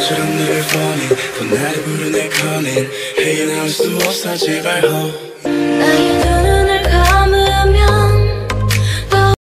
바람처럼 너를 falling 나를 부르네 calling 헤어나올 수 없어 제발 h